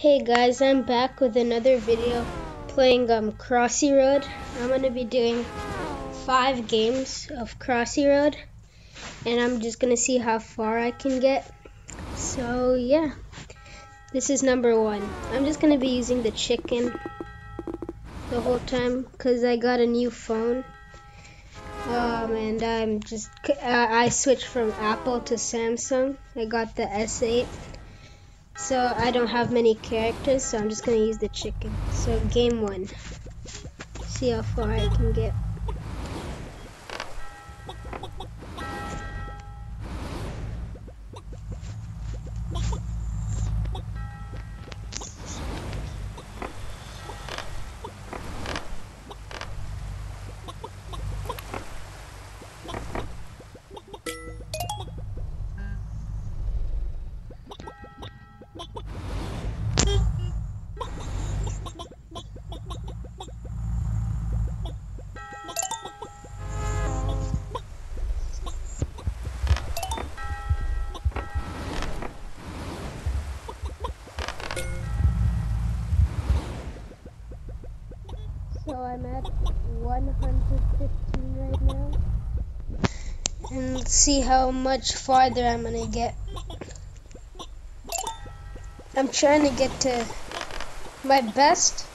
Hey guys, I'm back with another video playing um, Crossy Road. I'm going to be doing five games of Crossy Road and I'm just going to see how far I can get. So yeah, this is number one. I'm just going to be using the chicken the whole time because I got a new phone. Um, and I'm just, uh, I switched from Apple to Samsung. I got the S8 so I don't have many characters, so I'm just gonna use the chicken. So game one. See how far I can get. So I'm at 115 right now. And let's see how much farther I'm gonna get. I'm trying to get to my best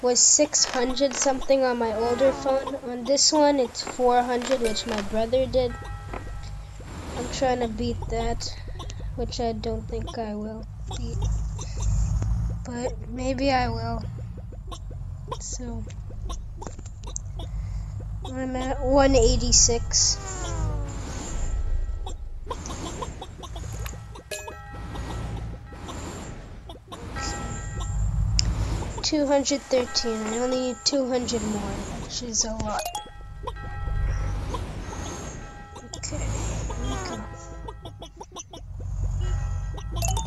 was 600 something on my older phone. On this one it's 400 which my brother did. I'm trying to beat that which I don't think I will beat. But maybe I will. So I'm at 186. Two hundred thirteen. I only need two hundred more, which is a lot. Okay.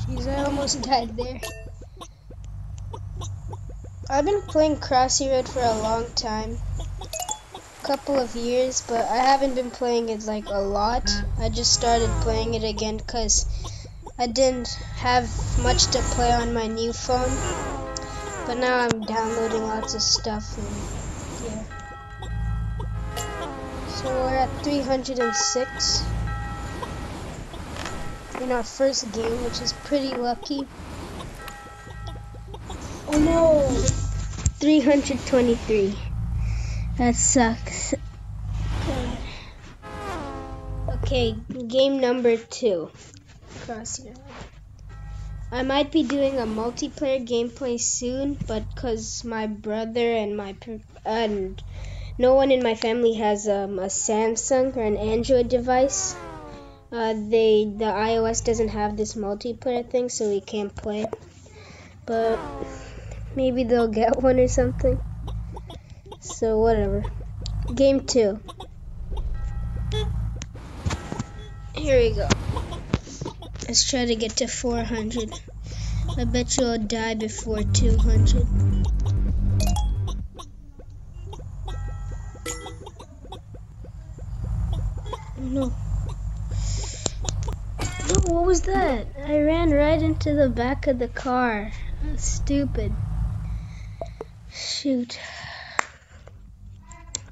Jeez, I almost died there. I've been playing Crossy Road for a long time. A couple of years, but I haven't been playing it like a lot. I just started playing it again because I didn't have much to play on my new phone. But now I'm downloading lots of stuff and yeah. So we're at 306 in our first game, which is pretty lucky. Oh no! 323. That sucks. Okay, game number two. I might be doing a multiplayer gameplay soon, but because my brother and my and no one in my family has um, a Samsung or an Android device, uh, they the iOS doesn't have this multiplayer thing, so we can't play. But Maybe they'll get one or something. So whatever. Game two. Here we go. Let's try to get to 400. I bet you I'll die before 200. No. No, what was that? I ran right into the back of the car. Stupid. Shoot.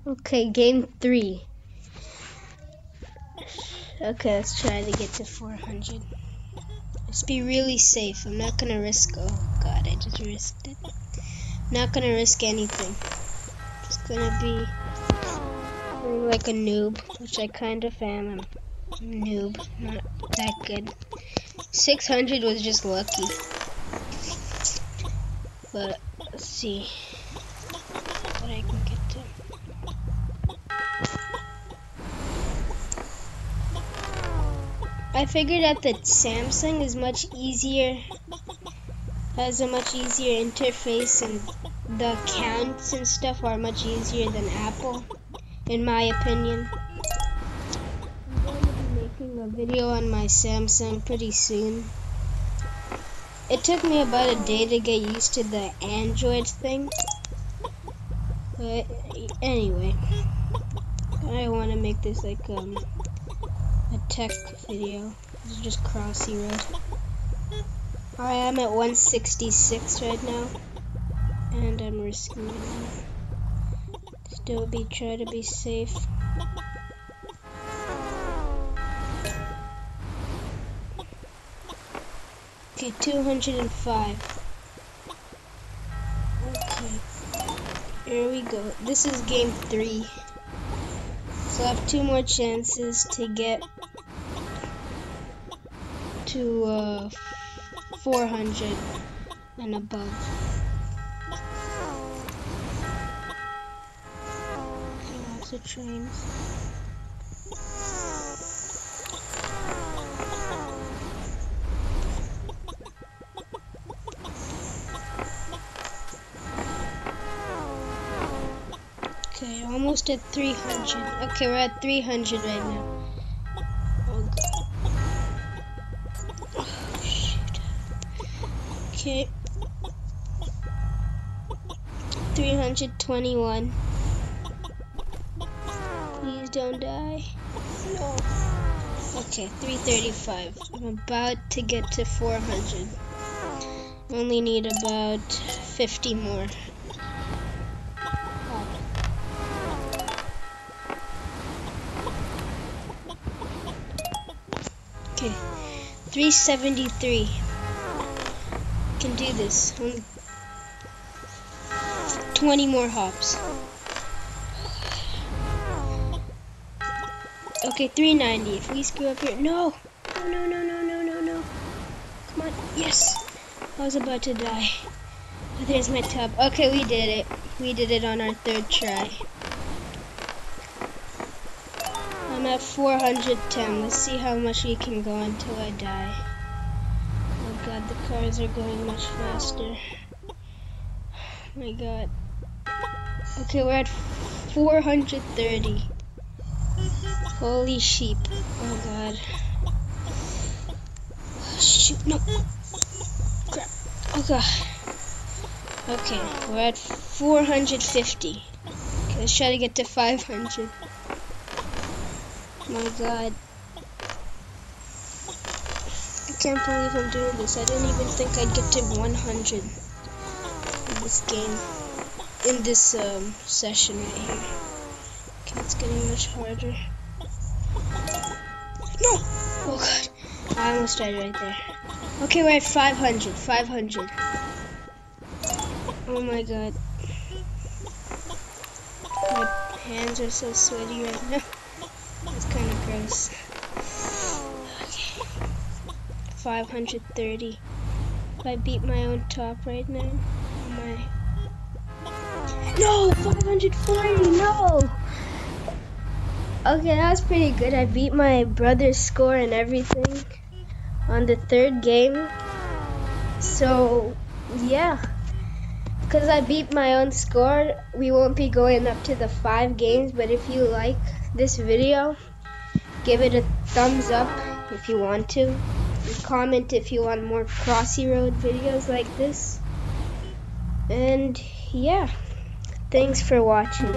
Okay, game three. Okay, let's try to get to 400. Let's be really safe. I'm not gonna risk. Oh god, I just risked it. Not gonna risk anything. Just gonna be like a noob, which I kind of am. I'm noob, not that good. 600 was just lucky. But let's see. I can get to. I figured out that Samsung is much easier, has a much easier interface, and the counts and stuff are much easier than Apple, in my opinion. I'm going to be making a video on my Samsung pretty soon. It took me about a day to get used to the Android thing. But anyway, I want to make this like um a tech video. This is just Crossy Road. I am at 166 right now. And I'm risking it. Still be try to be safe. Okay, 205. Okay. Here we go. This is game three. So I have two more chances to get to uh, 400 and above. Lots of trains. Okay, almost at 300. Okay, we're at 300 right now. Oh, okay. 321. Please don't die. No. Okay, 335. I'm about to get to 400. Only need about 50 more. 373 can do this. 20 more hops. Okay, 390. If we screw up here, no! No, no, no, no, no, no, no. Come on, yes! I was about to die. There's my tub. Okay, we did it. We did it on our third try. I'm at 410. Let's see how much we can go until I die Oh god, the cars are going much faster. Oh my god. Okay, we're at 430. Holy sheep. Oh god. Oh, shoot, no. Crap. Oh god. Okay, we're at 450. Okay, let's try to get to 500. My god I can't believe I'm doing this. I didn't even think I'd get to 100 in this game, in this um, session right here. Okay, it's getting much harder. No! Oh god, I almost died right there. Okay, we're at 500, 500. Oh my god. My hands are so sweaty right now. Gross. 530. If I beat my own top right now, my no 540 no. Okay, that was pretty good. I beat my brother's score and everything on the third game. So yeah, because I beat my own score, we won't be going up to the five games. But if you like this video, give it a thumbs up if you want to And comment if you want more Crossy Road videos like this. And yeah, thanks for watching.